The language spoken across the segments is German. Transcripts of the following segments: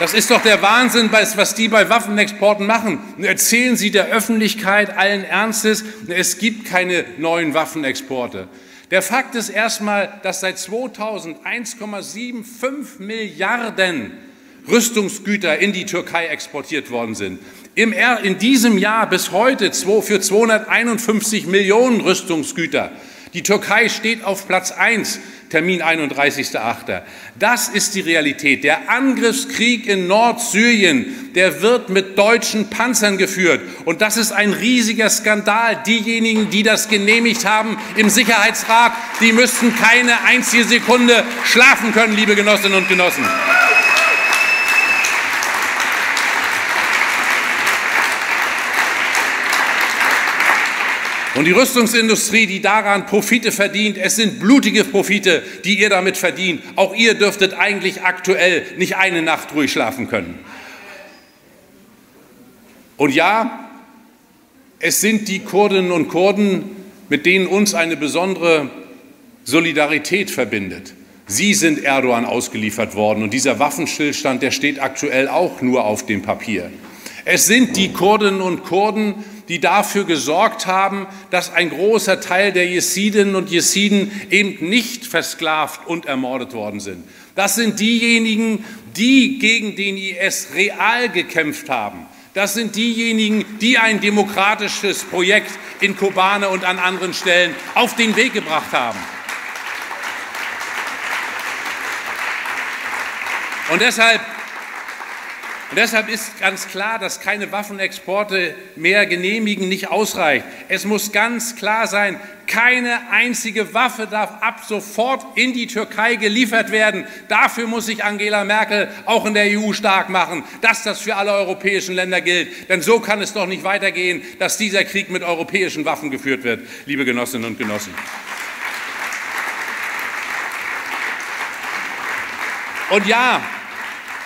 Das ist doch der Wahnsinn, was die bei Waffenexporten machen. Erzählen Sie der Öffentlichkeit allen Ernstes, es gibt keine neuen Waffenexporte. Der Fakt ist erstmal, dass seit 2000 1,75 Milliarden Rüstungsgüter in die Türkei exportiert worden sind. in diesem Jahr bis heute für 251 Millionen Rüstungsgüter. Die Türkei steht auf Platz 1, Termin 31.8. Das ist die Realität. Der Angriffskrieg in Nordsyrien, der wird mit deutschen Panzern geführt. Und das ist ein riesiger Skandal. Diejenigen, die das genehmigt haben im Sicherheitsrat, die müssten keine einzige Sekunde schlafen können, liebe Genossinnen und Genossen. Und die Rüstungsindustrie, die daran Profite verdient, es sind blutige Profite, die ihr damit verdient. Auch ihr dürftet eigentlich aktuell nicht eine Nacht ruhig schlafen können. Und ja, es sind die Kurdinnen und Kurden, mit denen uns eine besondere Solidarität verbindet. Sie sind Erdogan ausgeliefert worden und dieser Waffenstillstand, der steht aktuell auch nur auf dem Papier. Es sind die Kurdinnen und Kurden, die dafür gesorgt haben, dass ein großer Teil der Jesidinnen und Jesiden eben nicht versklavt und ermordet worden sind. Das sind diejenigen, die gegen den IS real gekämpft haben. Das sind diejenigen, die ein demokratisches Projekt in Kobane und an anderen Stellen auf den Weg gebracht haben. Und deshalb und deshalb ist ganz klar, dass keine Waffenexporte mehr genehmigen nicht ausreicht. Es muss ganz klar sein, keine einzige Waffe darf ab sofort in die Türkei geliefert werden. Dafür muss sich Angela Merkel auch in der EU stark machen, dass das für alle europäischen Länder gilt. Denn so kann es doch nicht weitergehen, dass dieser Krieg mit europäischen Waffen geführt wird, liebe Genossinnen und Genossen. Und ja,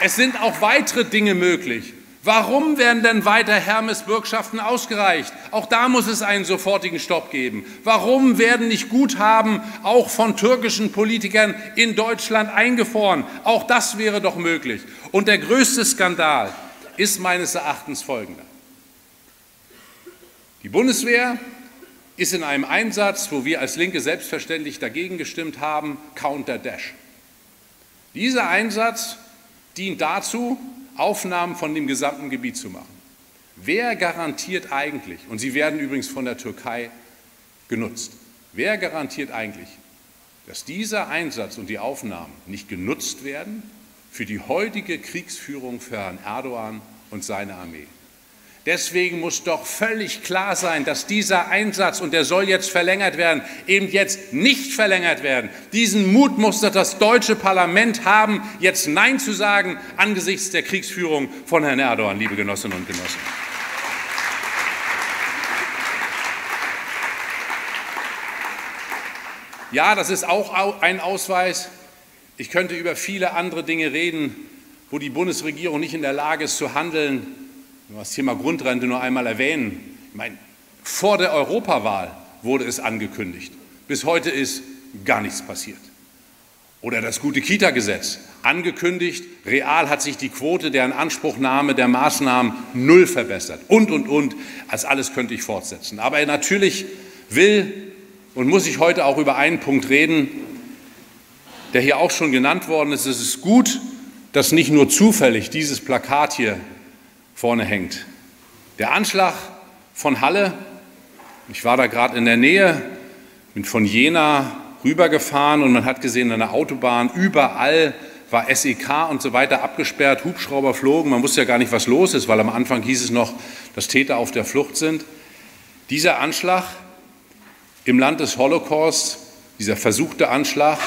es sind auch weitere Dinge möglich. Warum werden denn weiter Hermes-Bürgschaften ausgereicht? Auch da muss es einen sofortigen Stopp geben. Warum werden nicht Guthaben auch von türkischen Politikern in Deutschland eingefroren? Auch das wäre doch möglich. Und der größte Skandal ist meines Erachtens folgender. Die Bundeswehr ist in einem Einsatz, wo wir als Linke selbstverständlich dagegen gestimmt haben, Counter Dash. Dieser Einsatz dient dazu, Aufnahmen von dem gesamten Gebiet zu machen. Wer garantiert eigentlich, und sie werden übrigens von der Türkei genutzt, wer garantiert eigentlich, dass dieser Einsatz und die Aufnahmen nicht genutzt werden für die heutige Kriegsführung für Herrn Erdogan und seine Armee? Deswegen muss doch völlig klar sein, dass dieser Einsatz, und der soll jetzt verlängert werden, eben jetzt nicht verlängert werden. Diesen Mut muss das deutsche Parlament haben, jetzt Nein zu sagen angesichts der Kriegsführung von Herrn Erdogan, liebe Genossinnen und Genossen. Ja, das ist auch ein Ausweis. Ich könnte über viele andere Dinge reden, wo die Bundesregierung nicht in der Lage ist zu handeln das Thema Grundrente nur einmal erwähnen. Ich meine, vor der Europawahl wurde es angekündigt. Bis heute ist gar nichts passiert. Oder das gute Kita-Gesetz. Angekündigt, real hat sich die Quote der Inanspruchnahme der Maßnahmen null verbessert. Und, und, und. Als alles könnte ich fortsetzen. Aber natürlich will und muss ich heute auch über einen Punkt reden, der hier auch schon genannt worden ist. Es ist gut, dass nicht nur zufällig dieses Plakat hier vorne hängt. Der Anschlag von Halle, ich war da gerade in der Nähe, bin von Jena rübergefahren und man hat gesehen, an der Autobahn überall war SEK und so weiter abgesperrt, Hubschrauber flogen, man wusste ja gar nicht, was los ist, weil am Anfang hieß es noch, dass Täter auf der Flucht sind. Dieser Anschlag im Land des Holocaust, dieser versuchte Anschlag,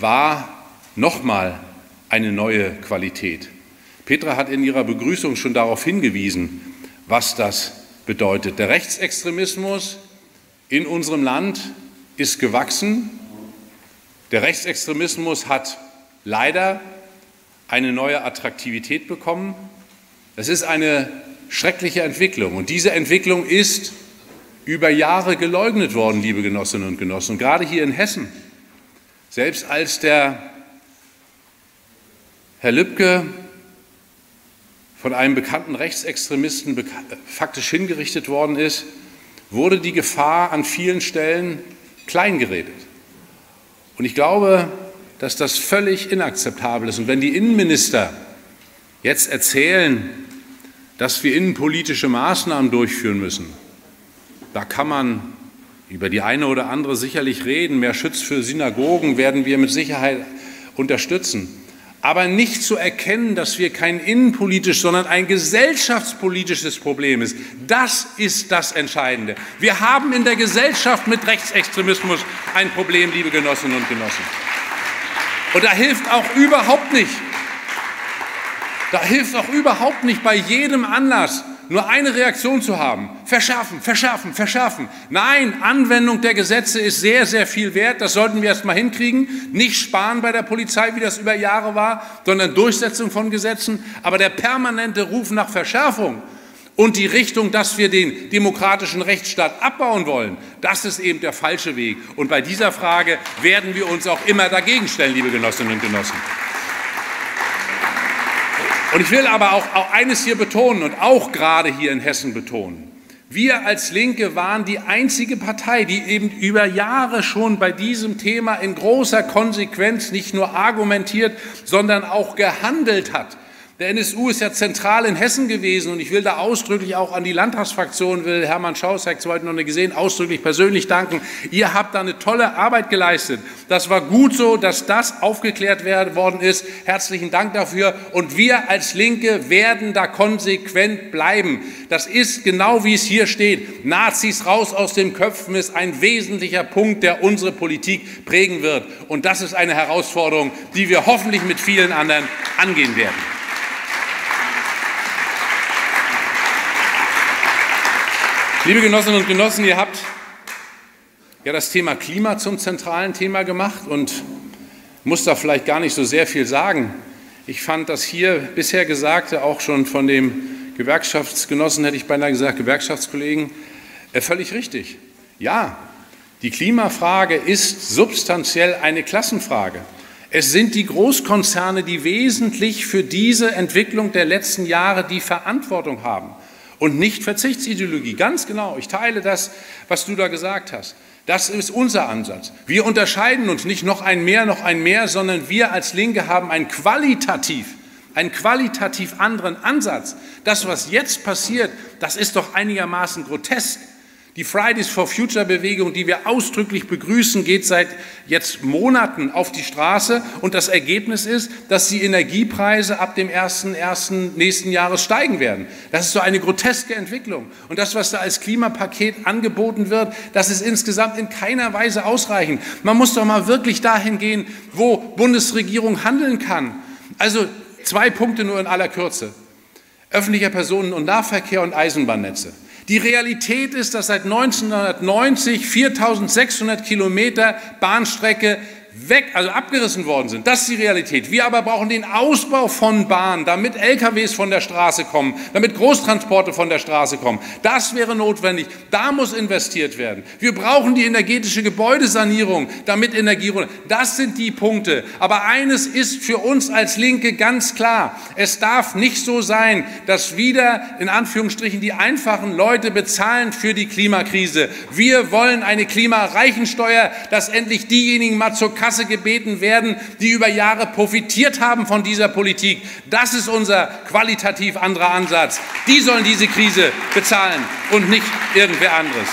war nochmal eine neue Qualität. Petra hat in ihrer Begrüßung schon darauf hingewiesen, was das bedeutet. Der Rechtsextremismus in unserem Land ist gewachsen. Der Rechtsextremismus hat leider eine neue Attraktivität bekommen. Das ist eine schreckliche Entwicklung. Und diese Entwicklung ist über Jahre geleugnet worden, liebe Genossinnen und Genossen. Und gerade hier in Hessen, selbst als der Herr Lübcke von einem bekannten Rechtsextremisten faktisch hingerichtet worden ist, wurde die Gefahr an vielen Stellen kleingeredet. Und ich glaube, dass das völlig inakzeptabel ist. Und wenn die Innenminister jetzt erzählen, dass wir innenpolitische Maßnahmen durchführen müssen, da kann man über die eine oder andere sicherlich reden. Mehr Schutz für Synagogen werden wir mit Sicherheit unterstützen. Aber nicht zu erkennen, dass wir kein innenpolitisches, sondern ein gesellschaftspolitisches Problem ist, das ist das Entscheidende. Wir haben in der Gesellschaft mit Rechtsextremismus ein Problem, liebe Genossinnen und Genossen. Und da hilft auch überhaupt nicht, da hilft auch überhaupt nicht bei jedem Anlass nur eine Reaktion zu haben. Verschärfen, verschärfen, verschärfen. Nein, Anwendung der Gesetze ist sehr, sehr viel wert. Das sollten wir erst mal hinkriegen. Nicht sparen bei der Polizei, wie das über Jahre war, sondern Durchsetzung von Gesetzen. Aber der permanente Ruf nach Verschärfung und die Richtung, dass wir den demokratischen Rechtsstaat abbauen wollen, das ist eben der falsche Weg. Und bei dieser Frage werden wir uns auch immer dagegen stellen, liebe Genossinnen und Genossen. Und ich will aber auch, auch eines hier betonen und auch gerade hier in Hessen betonen. Wir als Linke waren die einzige Partei, die eben über Jahre schon bei diesem Thema in großer Konsequenz nicht nur argumentiert, sondern auch gehandelt hat. Der NSU ist ja zentral in Hessen gewesen und ich will da ausdrücklich auch an die Landtagsfraktion, will Hermann Schausek heute noch nicht gesehen, ausdrücklich persönlich danken. Ihr habt da eine tolle Arbeit geleistet. Das war gut so, dass das aufgeklärt worden ist. Herzlichen Dank dafür. Und wir als Linke werden da konsequent bleiben. Das ist genau wie es hier steht. Nazis raus aus den Köpfen ist ein wesentlicher Punkt, der unsere Politik prägen wird. Und das ist eine Herausforderung, die wir hoffentlich mit vielen anderen angehen werden. Liebe Genossinnen und Genossen, ihr habt ja das Thema Klima zum zentralen Thema gemacht und muss da vielleicht gar nicht so sehr viel sagen. Ich fand das hier bisher Gesagte auch schon von dem Gewerkschaftsgenossen, hätte ich beinahe gesagt, Gewerkschaftskollegen, äh, völlig richtig. Ja, die Klimafrage ist substanziell eine Klassenfrage. Es sind die Großkonzerne, die wesentlich für diese Entwicklung der letzten Jahre die Verantwortung haben und nicht Verzichtsideologie. Ganz genau, ich teile das, was du da gesagt hast. Das ist unser Ansatz. Wir unterscheiden uns nicht noch ein mehr, noch ein mehr, sondern wir als Linke haben einen qualitativ, einen qualitativ anderen Ansatz. Das, was jetzt passiert, das ist doch einigermaßen grotesk. Die Fridays for Future Bewegung, die wir ausdrücklich begrüßen, geht seit jetzt Monaten auf die Straße und das Ergebnis ist, dass die Energiepreise ab dem 1.1. nächsten Jahres steigen werden. Das ist so eine groteske Entwicklung. Und das, was da als Klimapaket angeboten wird, das ist insgesamt in keiner Weise ausreichend. Man muss doch mal wirklich dahin gehen, wo Bundesregierung handeln kann. Also zwei Punkte nur in aller Kürze. Öffentlicher Personen- und Nahverkehr und Eisenbahnnetze. Die Realität ist, dass seit 1990 4600 Kilometer Bahnstrecke weg, also abgerissen worden sind. Das ist die Realität. Wir aber brauchen den Ausbau von Bahnen, damit LKWs von der Straße kommen, damit Großtransporte von der Straße kommen. Das wäre notwendig. Da muss investiert werden. Wir brauchen die energetische Gebäudesanierung, damit Energie runter. Das sind die Punkte. Aber eines ist für uns als Linke ganz klar. Es darf nicht so sein, dass wieder in Anführungsstrichen die einfachen Leute bezahlen für die Klimakrise. Wir wollen eine Klimareichensteuer, dass endlich diejenigen mal zur Kasse Kasse gebeten werden, die über Jahre profitiert haben von dieser Politik. Das ist unser qualitativ anderer Ansatz. Die sollen diese Krise bezahlen und nicht irgendwer anderes.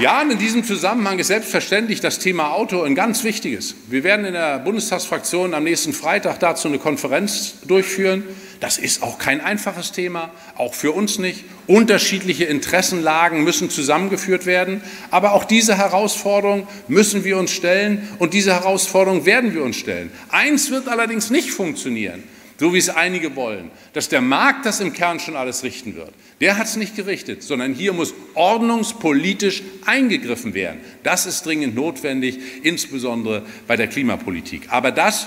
Ja, und in diesem Zusammenhang ist selbstverständlich das Thema Auto ein ganz wichtiges. Wir werden in der Bundestagsfraktion am nächsten Freitag dazu eine Konferenz durchführen. Das ist auch kein einfaches Thema, auch für uns nicht. Unterschiedliche Interessenlagen müssen zusammengeführt werden. Aber auch diese Herausforderung müssen wir uns stellen und diese Herausforderung werden wir uns stellen. Eins wird allerdings nicht funktionieren so wie es einige wollen, dass der Markt das im Kern schon alles richten wird. Der hat es nicht gerichtet, sondern hier muss ordnungspolitisch eingegriffen werden. Das ist dringend notwendig, insbesondere bei der Klimapolitik. Aber das,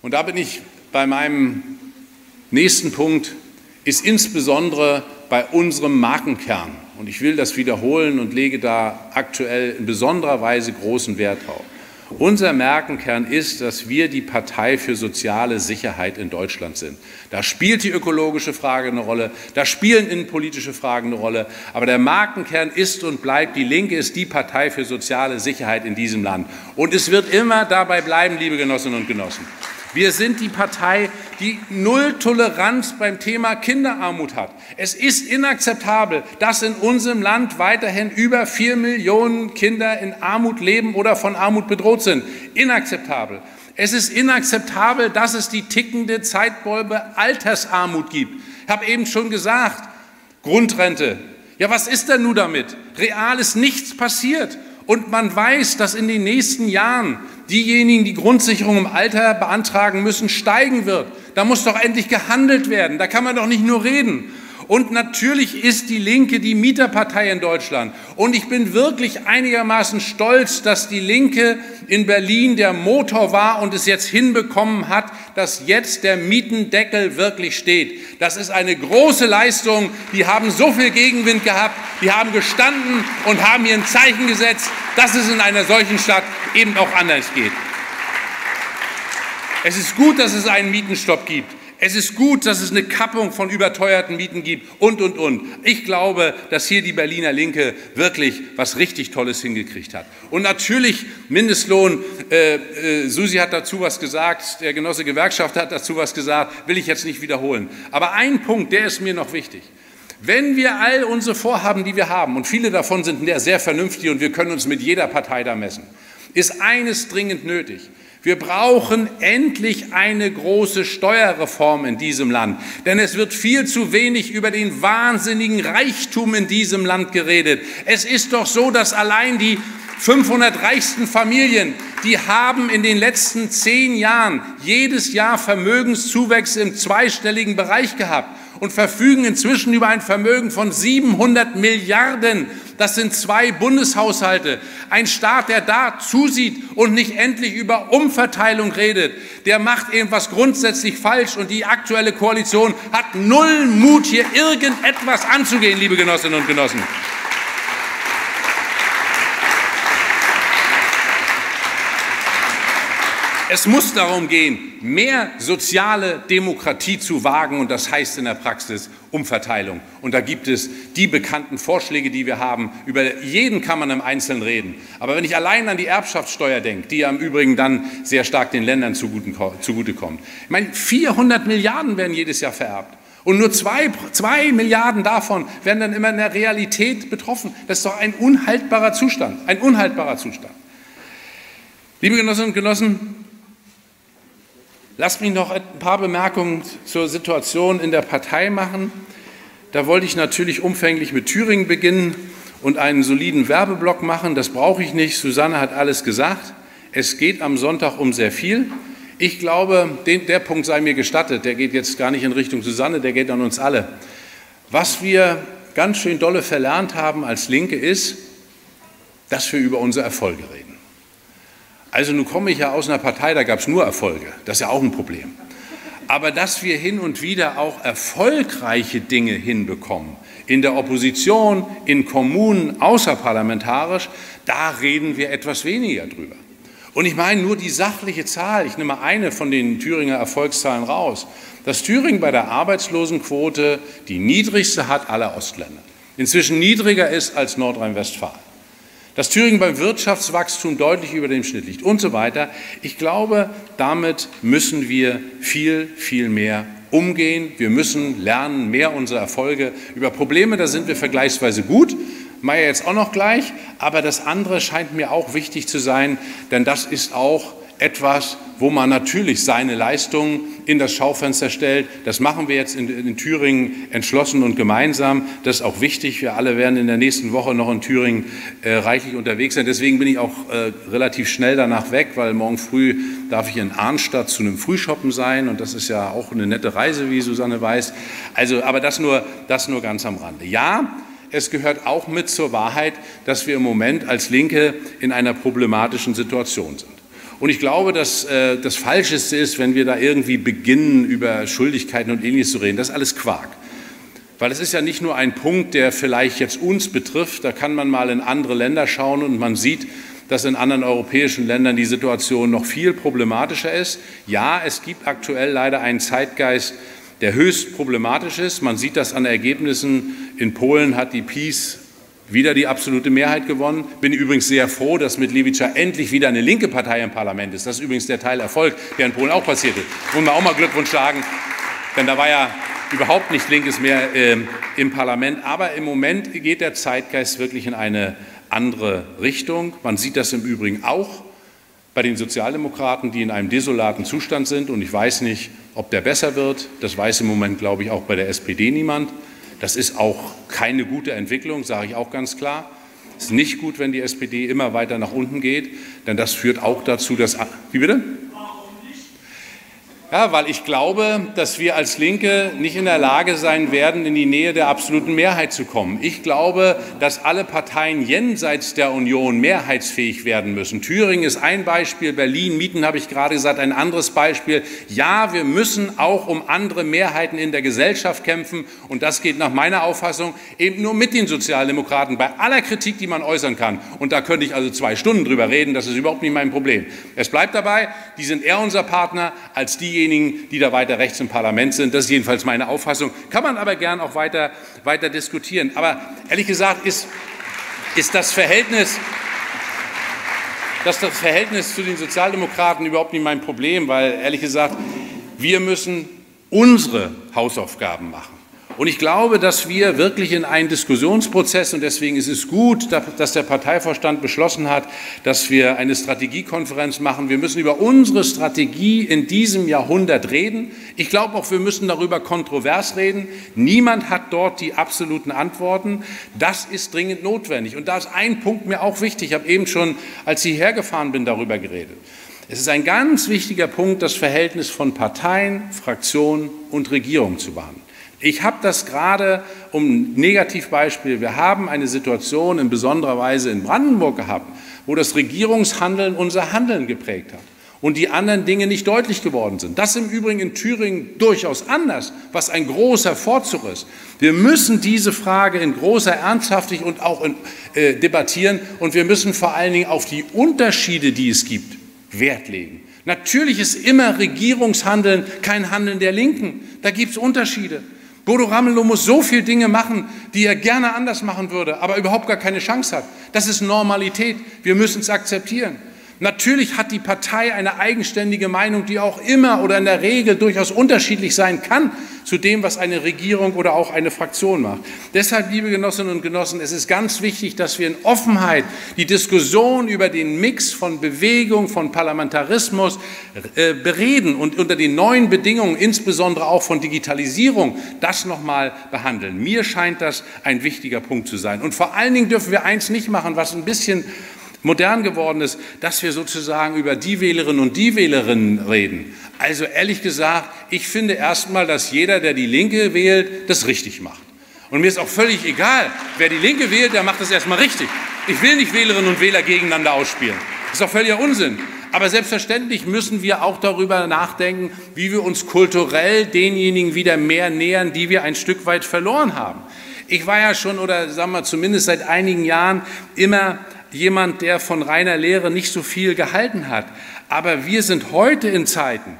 und da bin ich bei meinem nächsten Punkt, ist insbesondere bei unserem Markenkern. Und ich will das wiederholen und lege da aktuell in besonderer Weise großen Wert drauf. Unser Merkenkern ist, dass wir die Partei für soziale Sicherheit in Deutschland sind. Da spielt die ökologische Frage eine Rolle, da spielen innenpolitische Fragen eine Rolle, aber der Markenkern ist und bleibt, die Linke ist die Partei für soziale Sicherheit in diesem Land. Und es wird immer dabei bleiben, liebe Genossinnen und Genossen. Wir sind die Partei, die Null Toleranz beim Thema Kinderarmut hat. Es ist inakzeptabel, dass in unserem Land weiterhin über vier Millionen Kinder in Armut leben oder von Armut bedroht sind. Inakzeptabel. Es ist inakzeptabel, dass es die tickende Zeitbombe Altersarmut gibt. Ich habe eben schon gesagt, Grundrente. Ja, was ist denn nun damit? Real ist nichts passiert. Und man weiß, dass in den nächsten Jahren diejenigen, die Grundsicherung im Alter beantragen müssen, steigen wird. Da muss doch endlich gehandelt werden. Da kann man doch nicht nur reden. Und natürlich ist die Linke die Mieterpartei in Deutschland. Und ich bin wirklich einigermaßen stolz, dass die Linke in Berlin der Motor war und es jetzt hinbekommen hat, dass jetzt der Mietendeckel wirklich steht. Das ist eine große Leistung. Die haben so viel Gegenwind gehabt. Die haben gestanden und haben hier ein Zeichen gesetzt, dass es in einer solchen Stadt eben auch anders geht. Es ist gut, dass es einen Mietenstopp gibt. Es ist gut, dass es eine Kappung von überteuerten Mieten gibt und, und, und. Ich glaube, dass hier die Berliner Linke wirklich was richtig Tolles hingekriegt hat. Und natürlich Mindestlohn, äh, äh, Susi hat dazu was gesagt, der Genosse Gewerkschaft hat dazu was gesagt, will ich jetzt nicht wiederholen. Aber ein Punkt, der ist mir noch wichtig. Wenn wir all unsere Vorhaben, die wir haben, und viele davon sind sehr vernünftig und wir können uns mit jeder Partei da messen, ist eines dringend nötig. Wir brauchen endlich eine große Steuerreform in diesem Land, denn es wird viel zu wenig über den wahnsinnigen Reichtum in diesem Land geredet. Es ist doch so, dass allein die 500 reichsten Familien, die haben in den letzten zehn Jahren jedes Jahr Vermögenszuwächse im zweistelligen Bereich gehabt und verfügen inzwischen über ein Vermögen von 700 Milliarden. Das sind zwei Bundeshaushalte. Ein Staat, der da zusieht und nicht endlich über Umverteilung redet, der macht irgendwas grundsätzlich falsch und die aktuelle Koalition hat null Mut, hier irgendetwas anzugehen, liebe Genossinnen und Genossen. Es muss darum gehen, mehr soziale Demokratie zu wagen und das heißt in der Praxis Umverteilung. Und da gibt es die bekannten Vorschläge, die wir haben. Über jeden kann man im Einzelnen reden. Aber wenn ich allein an die Erbschaftssteuer denke, die ja im Übrigen dann sehr stark den Ländern zugutekommt. Ich meine, 400 Milliarden werden jedes Jahr vererbt. Und nur zwei, zwei Milliarden davon werden dann immer in der Realität betroffen. Das ist doch ein unhaltbarer Zustand. Ein unhaltbarer Zustand. Liebe Genossinnen und Genossen, Lasst mich noch ein paar Bemerkungen zur Situation in der Partei machen. Da wollte ich natürlich umfänglich mit Thüringen beginnen und einen soliden Werbeblock machen. Das brauche ich nicht. Susanne hat alles gesagt. Es geht am Sonntag um sehr viel. Ich glaube, den, der Punkt sei mir gestattet. Der geht jetzt gar nicht in Richtung Susanne, der geht an uns alle. Was wir ganz schön dolle verlernt haben als Linke ist, dass wir über unsere Erfolge reden. Also nun komme ich ja aus einer Partei, da gab es nur Erfolge. Das ist ja auch ein Problem. Aber dass wir hin und wieder auch erfolgreiche Dinge hinbekommen, in der Opposition, in Kommunen, außerparlamentarisch, da reden wir etwas weniger drüber. Und ich meine nur die sachliche Zahl, ich nehme eine von den Thüringer Erfolgszahlen raus, dass Thüringen bei der Arbeitslosenquote die niedrigste hat aller Ostländer. Inzwischen niedriger ist als Nordrhein-Westfalen dass Thüringen beim Wirtschaftswachstum deutlich über dem Schnitt liegt und so weiter. Ich glaube, damit müssen wir viel, viel mehr umgehen. Wir müssen lernen, mehr unsere Erfolge über Probleme, da sind wir vergleichsweise gut. Meier jetzt auch noch gleich, aber das andere scheint mir auch wichtig zu sein, denn das ist auch etwas, wo man natürlich seine Leistungen in das Schaufenster stellt. Das machen wir jetzt in, in, Thüringen entschlossen und gemeinsam. Das ist auch wichtig. Wir alle werden in der nächsten Woche noch in Thüringen äh, reichlich unterwegs sein. Deswegen bin ich auch äh, relativ schnell danach weg, weil morgen früh darf ich in Arnstadt zu einem Frühshoppen sein und das ist ja auch eine nette Reise, wie Susanne weiß. Also, aber das nur, das nur ganz am Rande. Ja, es gehört auch mit zur Wahrheit, dass wir im Moment als Linke in einer problematischen Situation sind. Und ich glaube, dass äh, das Falscheste ist, wenn wir da irgendwie beginnen, über Schuldigkeiten und Ähnliches zu reden. Das ist alles Quark. Weil es ist ja nicht nur ein Punkt, der vielleicht jetzt uns betrifft. Da kann man mal in andere Länder schauen und man sieht, dass in anderen europäischen Ländern die Situation noch viel problematischer ist. Ja, es gibt aktuell leider einen Zeitgeist, der höchst problematisch ist. Man sieht das an Ergebnissen. In Polen hat die PiS wieder die absolute Mehrheit gewonnen. Bin übrigens sehr froh, dass mit Lewica endlich wieder eine linke Partei im Parlament ist. Das ist übrigens der Teil Erfolg, der in Polen auch passierte. Wollen wir auch mal Glückwunsch sagen, denn da war ja überhaupt nichts Linkes mehr äh, im Parlament. Aber im Moment geht der Zeitgeist wirklich in eine andere Richtung. Man sieht das im Übrigen auch bei den Sozialdemokraten, die in einem desolaten Zustand sind. Und ich weiß nicht, ob der besser wird. Das weiß im Moment, glaube ich, auch bei der SPD niemand. Das ist auch keine gute Entwicklung, sage ich auch ganz klar. Es ist nicht gut, wenn die SPD immer weiter nach unten geht, denn das führt auch dazu, dass. Wie bitte? Ja, weil ich glaube, dass wir als Linke nicht in der Lage sein werden, in die Nähe der absoluten Mehrheit zu kommen. Ich glaube, dass alle Parteien jenseits der Union mehrheitsfähig werden müssen. Thüringen ist ein Beispiel, Berlin, Mieten habe ich gerade gesagt, ein anderes Beispiel. Ja, wir müssen auch um andere Mehrheiten in der Gesellschaft kämpfen und das geht nach meiner Auffassung eben nur mit den Sozialdemokraten bei aller Kritik, die man äußern kann. Und da könnte ich also zwei Stunden drüber reden, das ist überhaupt nicht mein Problem. Es bleibt dabei, die sind eher unser Partner als die diejenigen, die da weiter rechts im Parlament sind. Das ist jedenfalls meine Auffassung. Kann man aber gern auch weiter, weiter diskutieren. Aber ehrlich gesagt ist, ist das Verhältnis das, das Verhältnis zu den Sozialdemokraten überhaupt nicht mein Problem, weil ehrlich gesagt, wir müssen unsere Hausaufgaben machen. Und ich glaube, dass wir wirklich in einen Diskussionsprozess, und deswegen ist es gut, dass der Parteivorstand beschlossen hat, dass wir eine Strategiekonferenz machen. Wir müssen über unsere Strategie in diesem Jahrhundert reden. Ich glaube auch, wir müssen darüber kontrovers reden. Niemand hat dort die absoluten Antworten. Das ist dringend notwendig. Und da ist ein Punkt mir auch wichtig. Ich habe eben schon, als ich hergefahren bin, darüber geredet. Es ist ein ganz wichtiger Punkt, das Verhältnis von Parteien, Fraktionen und Regierung zu behandeln. Ich habe das gerade um Negativbeispiel. Wir haben eine Situation in besonderer Weise in Brandenburg gehabt, wo das Regierungshandeln unser Handeln geprägt hat und die anderen Dinge nicht deutlich geworden sind. Das im Übrigen in Thüringen durchaus anders, was ein großer Vorzug ist. Wir müssen diese Frage in großer Ernsthaftigkeit und auch in, äh, debattieren und wir müssen vor allen Dingen auf die Unterschiede, die es gibt, Wert legen. Natürlich ist immer Regierungshandeln kein Handeln der Linken. Da gibt es Unterschiede. Bodo Ramelow muss so viele Dinge machen, die er gerne anders machen würde, aber überhaupt gar keine Chance hat. Das ist Normalität. Wir müssen es akzeptieren. Natürlich hat die Partei eine eigenständige Meinung, die auch immer oder in der Regel durchaus unterschiedlich sein kann zu dem, was eine Regierung oder auch eine Fraktion macht. Deshalb, liebe Genossinnen und Genossen, es ist ganz wichtig, dass wir in Offenheit die Diskussion über den Mix von Bewegung, von Parlamentarismus äh, bereden und unter den neuen Bedingungen, insbesondere auch von Digitalisierung, das nochmal behandeln. Mir scheint das ein wichtiger Punkt zu sein. Und vor allen Dingen dürfen wir eins nicht machen, was ein bisschen modern geworden ist, dass wir sozusagen über die Wählerinnen und die Wählerinnen reden. Also ehrlich gesagt, ich finde erstmal, dass jeder, der die Linke wählt, das richtig macht. Und mir ist auch völlig egal, wer die Linke wählt, der macht das erstmal richtig. Ich will nicht Wählerinnen und Wähler gegeneinander ausspielen. Das ist doch völliger Unsinn. Aber selbstverständlich müssen wir auch darüber nachdenken, wie wir uns kulturell denjenigen wieder mehr nähern, die wir ein Stück weit verloren haben. Ich war ja schon, oder sagen wir zumindest seit einigen Jahren, immer jemand, der von reiner Lehre nicht so viel gehalten hat. Aber wir sind heute in Zeiten,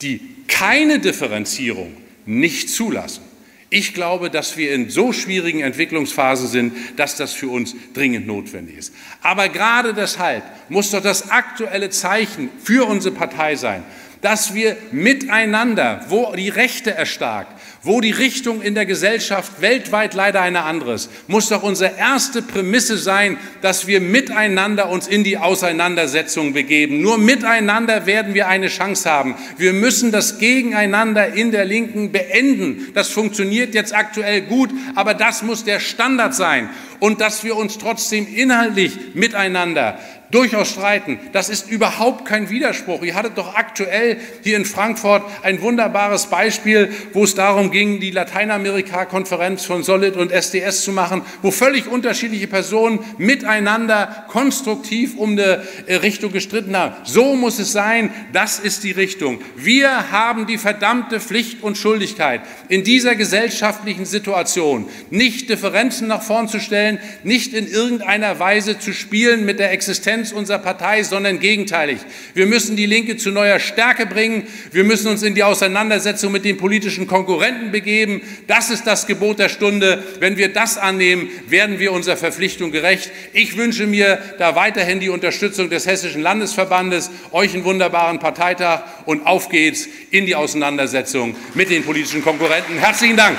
die keine Differenzierung nicht zulassen. Ich glaube, dass wir in so schwierigen Entwicklungsphasen sind, dass das für uns dringend notwendig ist. Aber gerade deshalb muss doch das aktuelle Zeichen für unsere Partei sein, dass wir miteinander, wo die Rechte erstarkt, wo die Richtung in der Gesellschaft weltweit leider eine andere ist, muss doch unsere erste Prämisse sein, dass wir miteinander uns in die Auseinandersetzung begeben. Nur miteinander werden wir eine Chance haben. Wir müssen das Gegeneinander in der Linken beenden. Das funktioniert jetzt aktuell gut, aber das muss der Standard sein. Und dass wir uns trotzdem inhaltlich miteinander durchaus streiten. Das ist überhaupt kein Widerspruch. Ihr hattet doch aktuell hier in Frankfurt ein wunderbares Beispiel, wo es darum ging, die Lateinamerika-Konferenz von Solid und SDS zu machen, wo völlig unterschiedliche Personen miteinander konstruktiv um eine äh, Richtung gestritten haben. So muss es sein. Das ist die Richtung. Wir haben die verdammte Pflicht und Schuldigkeit, in dieser gesellschaftlichen Situation nicht Differenzen nach vorn zu stellen, nicht in irgendeiner Weise zu spielen mit der Existenz Essenz unserer Partei, sondern gegenteilig. Wir müssen die Linke zu neuer Stärke bringen. Wir müssen uns in die Auseinandersetzung mit den politischen Konkurrenten begeben. Das ist das Gebot der Stunde. Wenn wir das annehmen, werden wir unserer Verpflichtung gerecht. Ich wünsche mir da weiterhin die Unterstützung des Hessischen Landesverbandes, euch einen wunderbaren Parteitag und auf geht's in die Auseinandersetzung mit den politischen Konkurrenten. Herzlichen Dank.